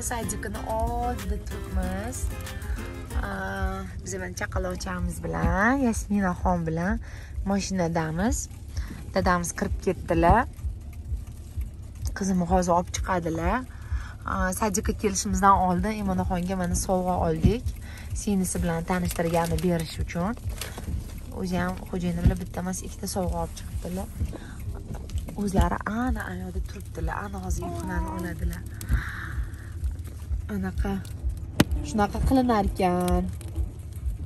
hozir sadikini oldida turibmiz biz mana chaqaloqchamiz bilan yasminaxon bilan mashinadamiz dadamiz. Kirib ketdilar. Qizimni hozir olib chiqadilar. Sadika kelishimizdan oldin imonaxonga mana sovg'a oldik. Singlisi bilan tanishtirgani berish uchun. O'zi ham xo'jayini bilan bitta emas ikkita sovg'a olib chiqibdilar o'zlari ana ayoqda turibdilar. Ana hozir xonani oladilar. Anaqa. Shunaqa qilinar ekan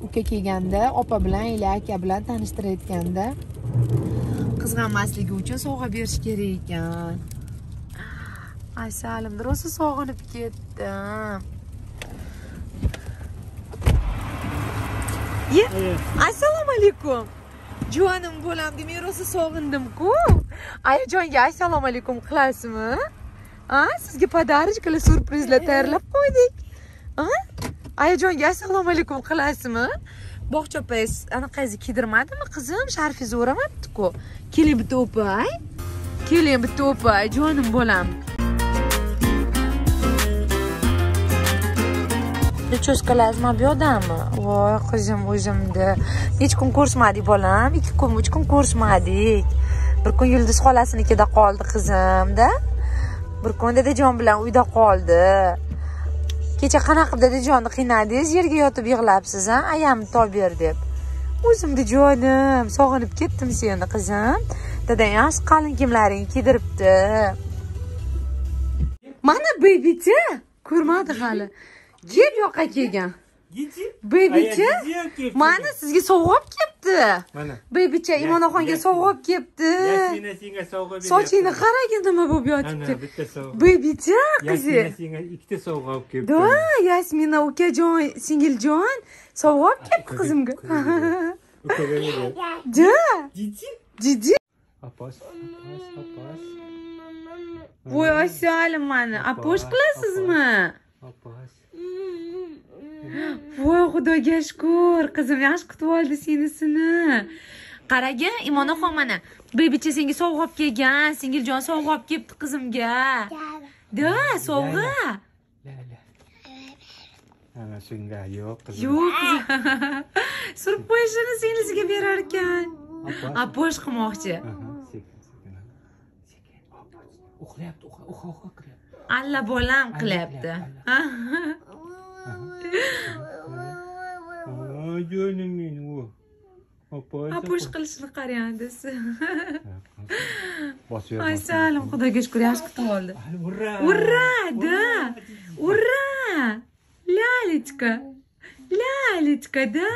uka kelganda opa bilan или aka bilan tanishtirayotganda qizg'anmasligi uchun sovg'a berish kerak ekan. Aysalim rosa sog'inib ketdim ye assalomu alaykum. Jonim bolam men rosa sog'indim-ku. Ayajonga assalomu alaykum qilasizmi? A sizga podarочкаlar syurprizlar tayyorlab qo'ydik a ayajonga assalomu alaykum qilasizmi bog'cha opangiz anaqangizni kiydirmadimi qizim sharfingizni o'ramabdi-ku keling bitta o'pay keling bitta o'pay jonim bolam. Прическалariz mana bu yerdami voy qizim o'zimni necha kun ko'rishmadik bolam ikki kun uch kun ko'rishmadik bir kun yulduz xolasinikida qoldi qizimda bir kun dadajon bilan uyda qoldi. Kecha qanaqa qilib dadajonni qiynadingiz yerga yotib yig'labsiz a ayamni tober deb. O'zimni jonim sog'inib ketdim seni qizim. Dadang yaxshi qalin kiyimlaringni kiydiribdi. Mana bebicha ko'rmadi hali. Kel bu yoqqa kelgan. Bebicha mana sizga sovg'a olib kelibdi mana. Bebicha imonaxonga sovg'a olib kelibdi yasmina senga sovg'a beryapti sochingni qaragin nima bo'lib yotibdi bitta sovg'a. Bebicha qizi. yasmina senga ikkita sovg'a olib kelibdi da yasmina ukajon singiljon sovg'a olib kelibdi qizimga. Jiji? Jiji. Apos apos apos voy aysalim mani aposh qilasizmi voy xudoga shukur qizim yaxshi kutib oldi senisini qaragin imonaxon mana bebicha senga sovg'a olib kelgan singiljon sovg'a olib kelibdi qizimga. Da sovg'a. Ana shunga yo'q qizim. Yo'q surib qo'yishini singlisiga berar ekan apos aposh qilmoqchi. Uxlayapti uxa uxa uxa qilyapti alla bolam qilyapti jonim mening u apos aposh qilishini qarang desa ay salim xudoga shukur yaxshi kutib oldi urra Ура, да! Ура! Лялечка! Лялечка, да!